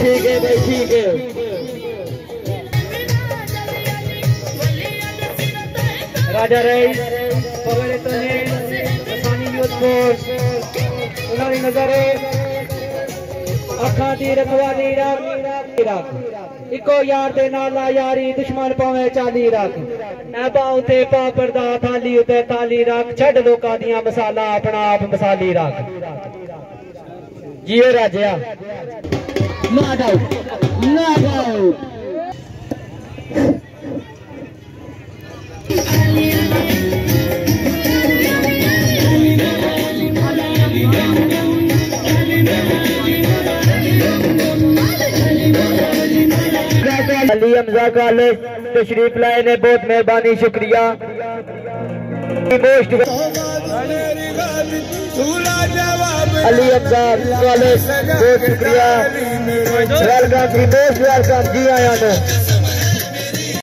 ठीक भाई ठीक नजारे ਅੱਖਾਂ ਦੀ ਰਖਵਾਲੀ ਰੱਖ ਰੱਖ ਇੱਕੋ ਯਾਰ ਦੇ ਨਾਲ ਆ ਯਾਰੀ ਦੁਸ਼ਮਣ ਪਾਵੇਂ ਚਾਲੀ ਰੱਖ ਐ ਬਾਉ ਤੇ ਪਾਪੜ ਦਾ ਥਾਲੀ ਉਤੇ ਤਾਲੀ ਰੱਖ ਛੱਡ ਲੋਕਾਂ ਦੀਆਂ ਮਸਾਲਾ ਆਪਣਾ ਆਪ ਮਸਾਲੀ ਰੱਖ ਜੀਓ ਰਾਜਿਆ ਨਾ ਡਾਊਟ ਨਾ ਡਾਊਟ अली हमजा कॉलेज तशरीफ़ लाए ने, बहुत मेहरबानी, शुक्रिया। अली हमजा कॉलेज, बहुत शुक्रिया। वेलकम जी मोस्ट वेलकम जी आया ने।